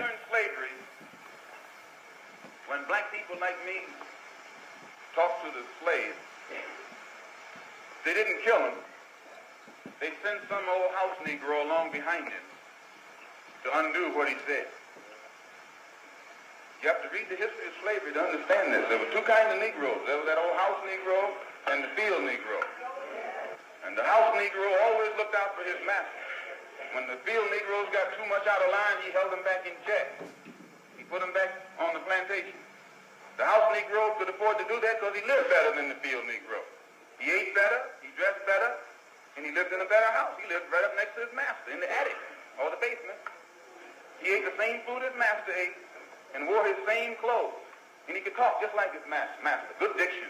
during slavery, when black people like me talked to the slaves, they didn't kill him. They sent some old house Negro along behind him to undo what he said. You have to read the history of slavery to understand this. There were two kinds of Negroes. There was that old house Negro and the field Negro. And the house Negro always looked out for his master. When the field Negroes got too much out of line, he held them back in check. He put them back on the plantation. The house Negro could afford to do that because he lived better than the field Negro. He ate better, he dressed better, and he lived in a better house. He lived right up next to his master in the attic or the basement. He ate the same food his master ate, and wore his same clothes. And he could talk just like his master. Good diction.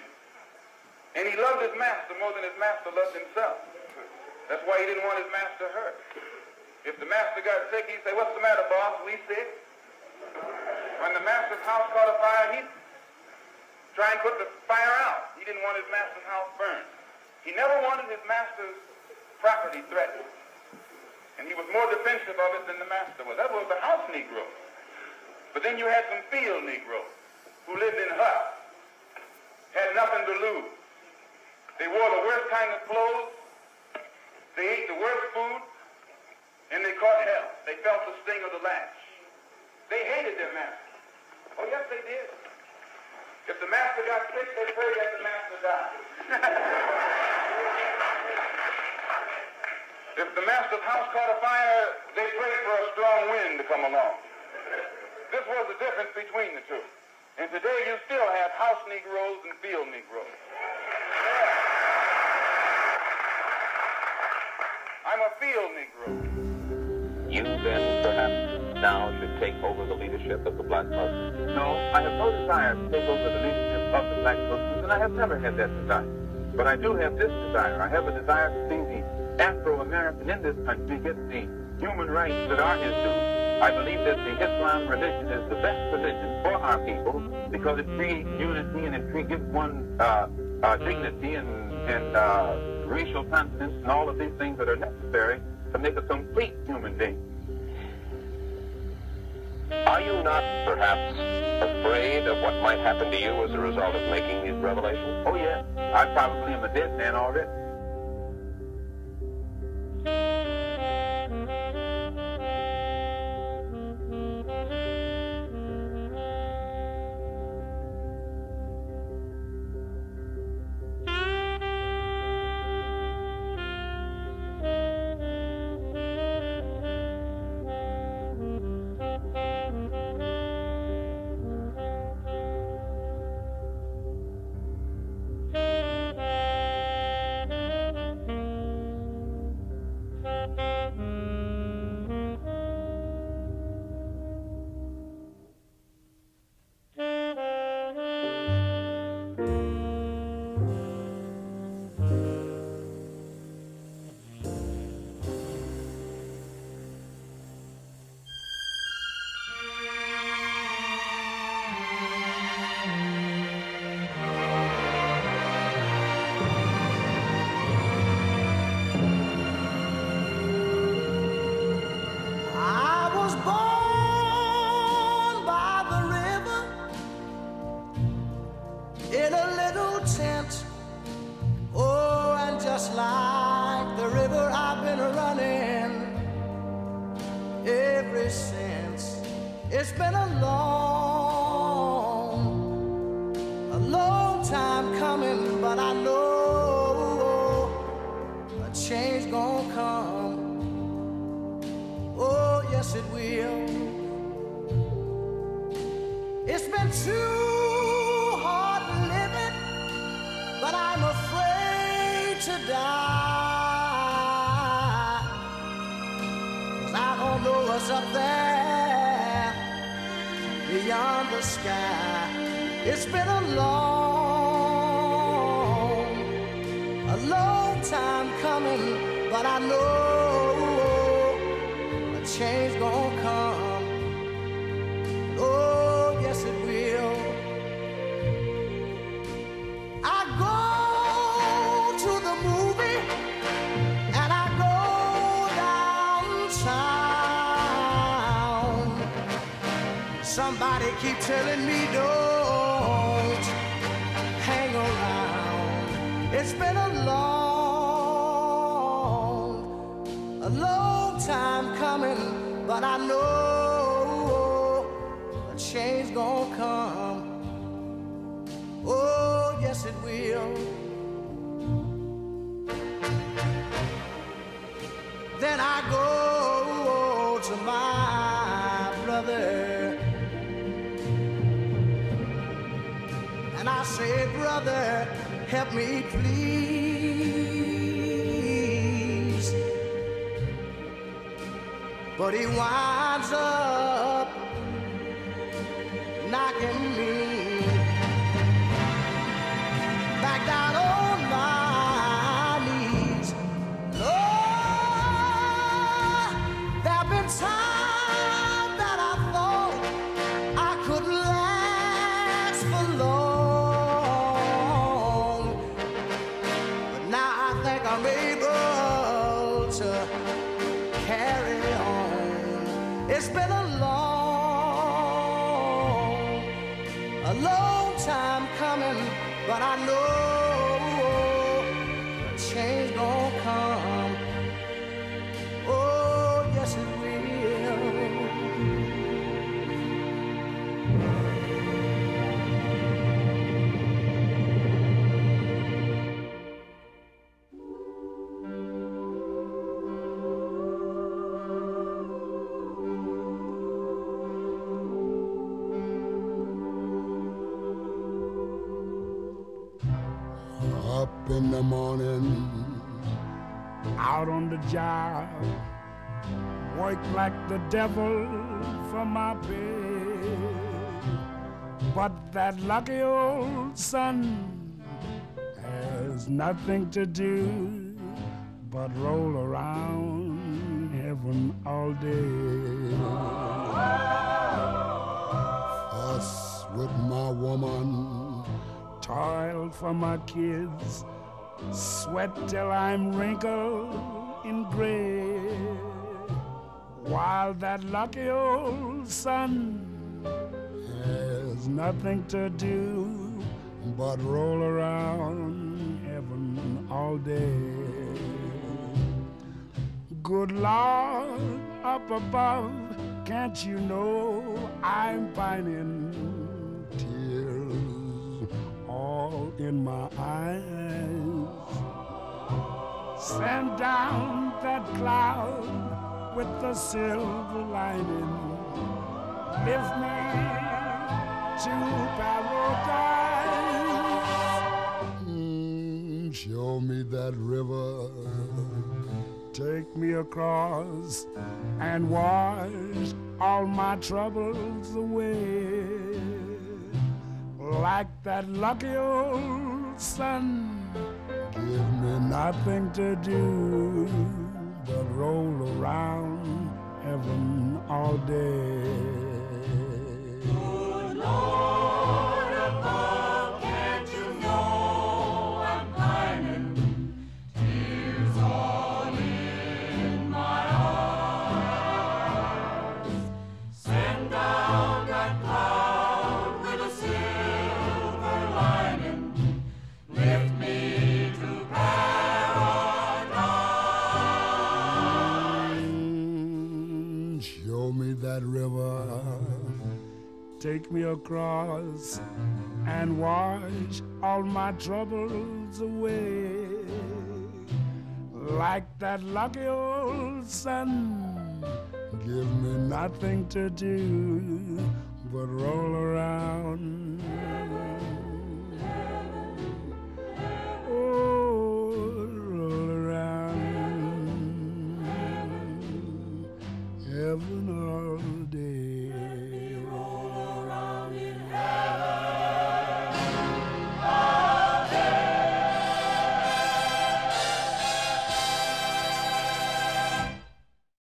And he loved his master more than his master loved himself. That's why he didn't want his master hurt. If the master got sick, he'd say, what's the matter, boss? We sick? When the master's house caught a fire, he'd try and put the fire out. He didn't want his master's house burned. He never wanted his master's property threatened. And he was more defensive of it than the master was. That was the house Negro. But then you had some field Negroes who lived in huts, had nothing to lose. They wore the worst kind of clothes, they ate the worst food, and they caught hell. They felt the sting of the lash. They hated their master. Oh, yes, they did. If the master got sick, they prayed that the master died. if the master's house caught a fire, they prayed for a strong wind to come along. This was the difference between the two. And today you still have house Negroes and field Negroes. I'm a field Negro. You then perhaps now should take over the leadership of the Black Muslims. No, I have no desire to take over the leadership of the Black Muslims, and I have never had that desire. But I do have this desire. I have a desire to see the Afro-American in this country get the human rights that are his due I believe that the Islam religion is the best religion for our people because it creates unity and it gives one uh, uh, dignity and, and uh, racial confidence and all of these things that are necessary to make a complete human being. Are you not perhaps afraid of what might happen to you as a result of making these revelations? Oh, yeah, I probably am a dead man already. It's been a long sky. It's been a long, a long time coming, but I know a change gonna come. Oh, yes, it will. Somebody keep telling me don't hang around. It's been a long, a long time coming, but I know a change gonna come. Oh, yes, it will. Then I go Brother, help me please. But he winds up knocking me been a long, a long time coming, but I know a change Up in the morning, out on the job, work like the devil for my pay. But that lucky old sun has nothing to do but roll around heaven all day. fuss with my woman, toil for my kids, sweat till I'm wrinkled in gray. While that lucky old sun has nothing to do but roll around heaven all day. Good Lord, up above, can't you know I'm pining? Tears all in my eyes. Send down that cloud with the silver lining. Lift me to paradise. Mm, show me that river. Take me across and wash all my troubles away. Like that lucky old sun, Give me nothing to do but roll around heaven all day. Take me across and wash all my troubles away. Like that lucky old sun, Give me nothing to do but roll around